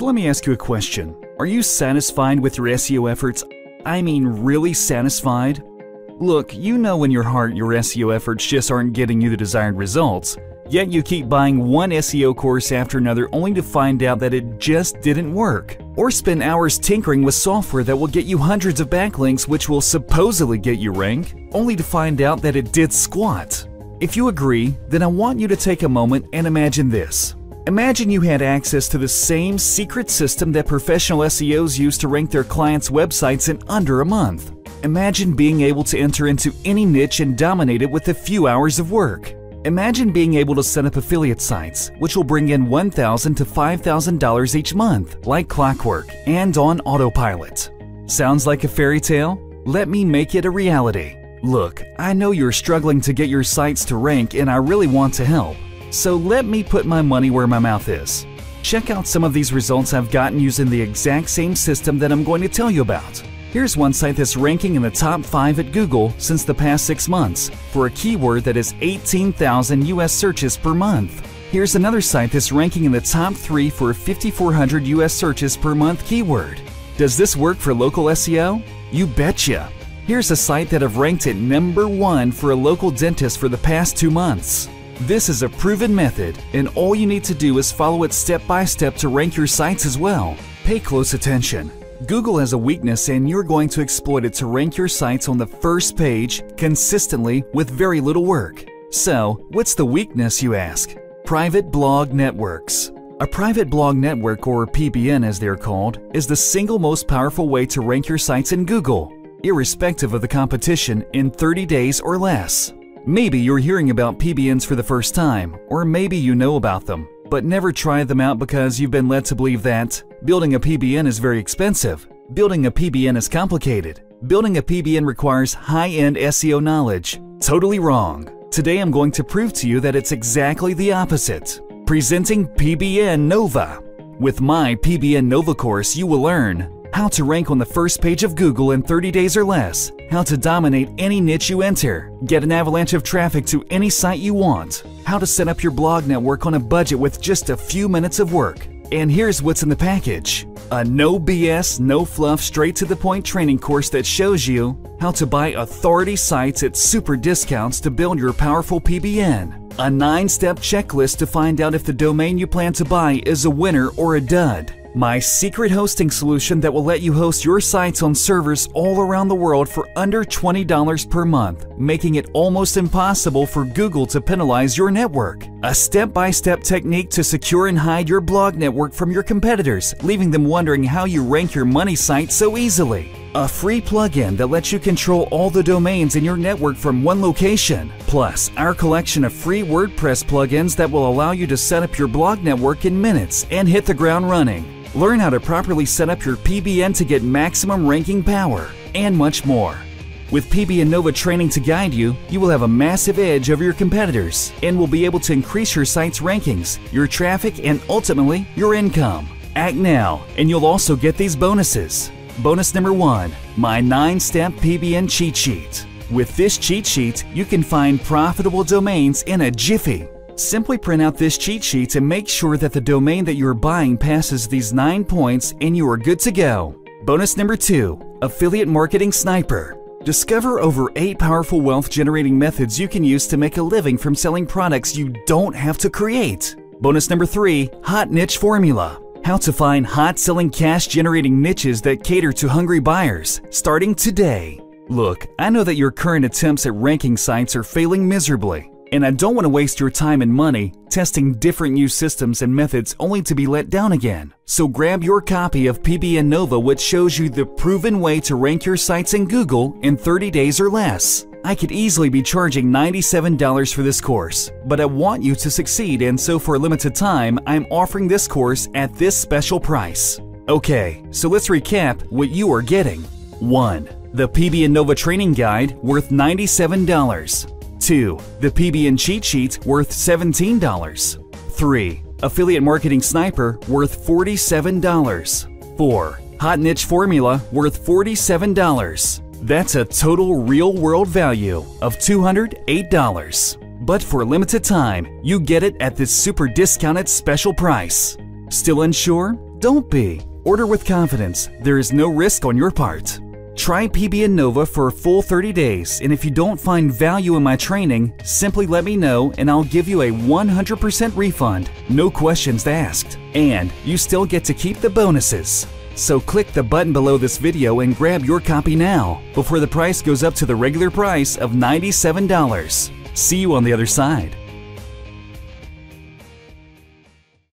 So let me ask you a question. Are you satisfied with your SEO efforts? I mean, really satisfied? Look, you know in your heart your SEO efforts just aren't getting you the desired results. Yet you keep buying one SEO course after another only to find out that it just didn't work. Or spend hours tinkering with software that will get you hundreds of backlinks which will supposedly get you rank, only to find out that it did squat. If you agree, then I want you to take a moment and imagine this. Imagine you had access to the same secret system that professional SEOs use to rank their clients' websites in under a month. Imagine being able to enter into any niche and dominate it with a few hours of work. Imagine being able to set up affiliate sites, which will bring in $1,000 to $5,000 each month, like clockwork, and on autopilot. Sounds like a fairy tale? Let me make it a reality. Look, I know you're struggling to get your sites to rank and I really want to help. So let me put my money where my mouth is. Check out some of these results I've gotten using the exact same system that I'm going to tell you about. Here's one site that's ranking in the top 5 at Google since the past 6 months for a keyword that is 18,000 US searches per month. Here's another site that's ranking in the top 3 for 5,400 US searches per month keyword. Does this work for local SEO? You betcha! Here's a site that have ranked at number 1 for a local dentist for the past 2 months. This is a proven method, and all you need to do is follow it step by step to rank your sites as well. Pay close attention. Google has a weakness and you're going to exploit it to rank your sites on the first page consistently with very little work. So, what's the weakness, you ask? Private blog networks. A private blog network, or PBN as they're called, is the single most powerful way to rank your sites in Google, irrespective of the competition, in 30 days or less. Maybe you're hearing about PBNs for the first time, or maybe you know about them, but never tried them out because you've been led to believe that building a PBN is very expensive, building a PBN is complicated, building a PBN requires high-end SEO knowledge. Totally wrong. Today I'm going to prove to you that it's exactly the opposite. Presenting PBN Nova. With my PBN Nova course, you will learn how to rank on the first page of Google in 30 days or less, how to dominate any niche you enter, get an avalanche of traffic to any site you want, how to set up your blog network on a budget with just a few minutes of work. And here's what's in the package. A no BS, no fluff, straight to the point training course that shows you how to buy authority sites at super discounts to build your powerful PBN. A 9-step checklist to find out if the domain you plan to buy is a winner or a dud my secret hosting solution that will let you host your sites on servers all around the world for under $20 per month, making it almost impossible for Google to penalize your network. A step by step technique to secure and hide your blog network from your competitors, leaving them wondering how you rank your money site so easily. A free plugin that lets you control all the domains in your network from one location. Plus, our collection of free WordPress plugins that will allow you to set up your blog network in minutes and hit the ground running. Learn how to properly set up your PBN to get maximum ranking power, and much more. With PBN Nova training to guide you, you will have a massive edge over your competitors and will be able to increase your site's rankings, your traffic, and ultimately your income. Act now, and you'll also get these bonuses. Bonus number one my 9 step PBN cheat sheet. With this cheat sheet, you can find profitable domains in a jiffy. Simply print out this cheat sheet and make sure that the domain that you are buying passes these 9 points and you are good to go. Bonus number 2 Affiliate Marketing Sniper. Discover over 8 powerful wealth generating methods you can use to make a living from selling products you don't have to create. Bonus number 3 Hot Niche Formula. How to find hot selling cash generating niches that cater to hungry buyers, starting today. Look, I know that your current attempts at ranking sites are failing miserably. And I don't want to waste your time and money testing different new systems and methods only to be let down again. So grab your copy of PBN Nova which shows you the proven way to rank your sites in Google in 30 days or less. I could easily be charging $97 for this course, but I want you to succeed and so for a limited time, I'm offering this course at this special price. Okay, so let's recap what you are getting. 1. The PBN Nova Training Guide worth $97. 2. The PBN cheat sheet worth $17. 3. Affiliate Marketing Sniper worth $47. 4. Hot Niche Formula worth $47. That's a total real world value of $208. But for a limited time, you get it at this super discounted special price. Still unsure? Don't be. Order with confidence. There is no risk on your part. Try PBN Nova for a full 30 days, and if you don't find value in my training, simply let me know and I'll give you a 100% refund, no questions asked. And you still get to keep the bonuses. So click the button below this video and grab your copy now, before the price goes up to the regular price of $97. See you on the other side.